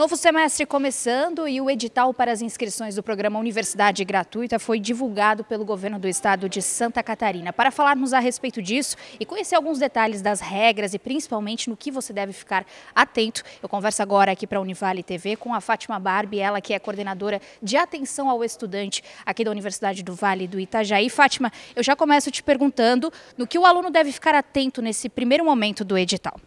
Novo semestre começando e o edital para as inscrições do programa Universidade Gratuita foi divulgado pelo governo do estado de Santa Catarina. Para falarmos a respeito disso e conhecer alguns detalhes das regras e principalmente no que você deve ficar atento, eu converso agora aqui para a Univale TV com a Fátima Barbie, ela que é coordenadora de atenção ao estudante aqui da Universidade do Vale do Itajaí. Fátima, eu já começo te perguntando no que o aluno deve ficar atento nesse primeiro momento do edital.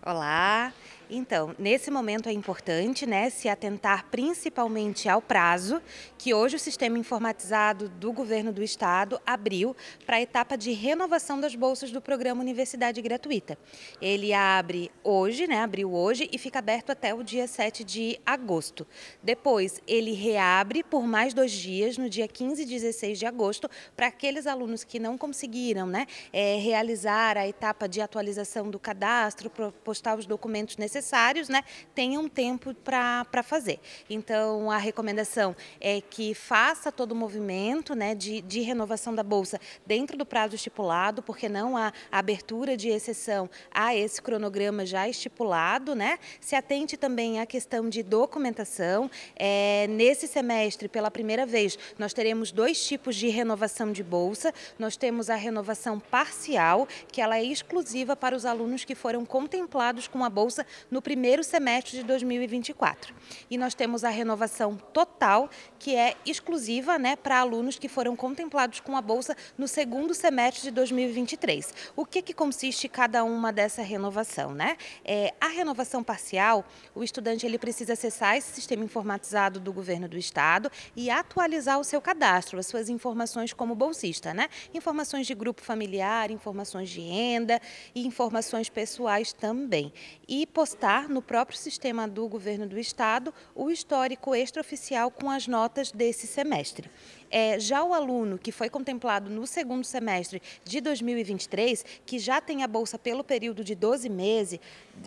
Olá, então, nesse momento é importante né, se atentar principalmente ao prazo que hoje o sistema informatizado do governo do estado abriu para a etapa de renovação das bolsas do programa Universidade Gratuita. Ele abre hoje, né, abriu hoje e fica aberto até o dia 7 de agosto. Depois, ele reabre por mais dois dias, no dia 15 e 16 de agosto, para aqueles alunos que não conseguiram né, é, realizar a etapa de atualização do cadastro, postar os documentos necessários necessários, né, tenham tempo para fazer. Então, a recomendação é que faça todo o movimento né, de, de renovação da Bolsa dentro do prazo estipulado, porque não há abertura de exceção a esse cronograma já estipulado. Né? Se atente também à questão de documentação. É, nesse semestre, pela primeira vez, nós teremos dois tipos de renovação de Bolsa. Nós temos a renovação parcial, que ela é exclusiva para os alunos que foram contemplados com a Bolsa no primeiro semestre de 2024. E nós temos a renovação total, que é exclusiva né, para alunos que foram contemplados com a Bolsa no segundo semestre de 2023. O que, que consiste cada uma dessa renovação? Né? É, a renovação parcial, o estudante ele precisa acessar esse sistema informatizado do governo do estado e atualizar o seu cadastro, as suas informações como bolsista, né? Informações de grupo familiar, informações de renda e informações pessoais também. E constar no próprio sistema do governo do estado o histórico extraoficial com as notas desse semestre. É, já o aluno que foi contemplado no segundo semestre de 2023, que já tem a bolsa pelo período de 12 meses,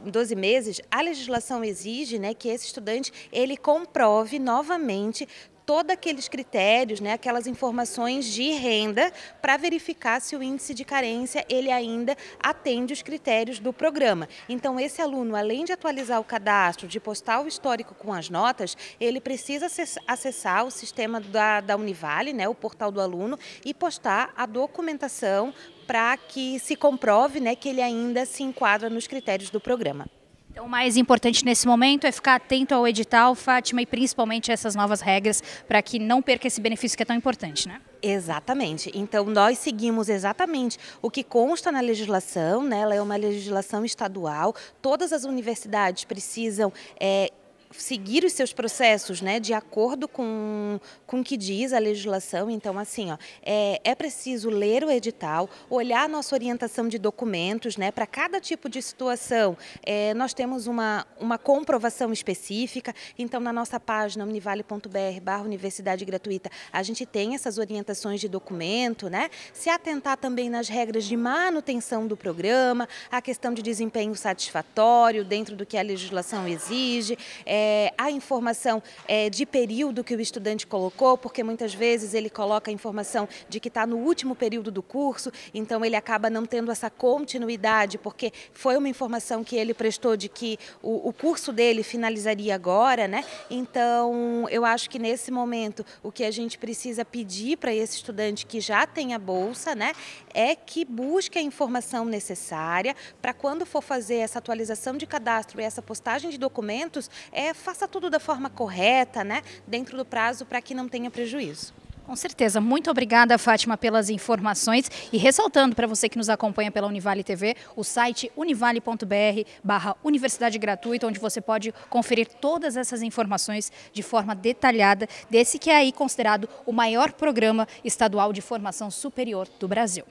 12 meses, a legislação exige né, que esse estudante ele comprove novamente todos aqueles critérios, né, aquelas informações de renda para verificar se o índice de carência ele ainda atende os critérios do programa. Então esse aluno, além de atualizar o cadastro, de postar o histórico com as notas, ele precisa acessar o sistema da, da Univale, né, o portal do aluno, e postar a documentação para que se comprove né, que ele ainda se enquadra nos critérios do programa. Então, o mais importante nesse momento é ficar atento ao edital, Fátima, e principalmente essas novas regras, para que não perca esse benefício que é tão importante, né? Exatamente. Então, nós seguimos exatamente o que consta na legislação, né? ela é uma legislação estadual, todas as universidades precisam é, seguir os seus processos né, de acordo com, com o que diz a legislação. Então, assim, ó, é, é preciso ler o edital, olhar a nossa orientação de documentos, né, para cada tipo de situação. É, nós temos uma, uma comprovação específica, então na nossa página univale.br barra universidade gratuita, a gente tem essas orientações de documento, né? Se atentar também nas regras de manutenção do programa, a questão de desempenho satisfatório dentro do que a legislação exige. É, é, a informação é, de período que o estudante colocou, porque muitas vezes ele coloca a informação de que está no último período do curso, então ele acaba não tendo essa continuidade, porque foi uma informação que ele prestou de que o, o curso dele finalizaria agora, né? Então, eu acho que nesse momento o que a gente precisa pedir para esse estudante que já tem a bolsa, né, é que busque a informação necessária para quando for fazer essa atualização de cadastro e essa postagem de documentos, faça tudo da forma correta, né, dentro do prazo, para que não tenha prejuízo. Com certeza. Muito obrigada, Fátima, pelas informações. E ressaltando para você que nos acompanha pela Univale TV, o site univale.br barra Universidade Gratuita, onde você pode conferir todas essas informações de forma detalhada desse que é aí considerado o maior programa estadual de formação superior do Brasil.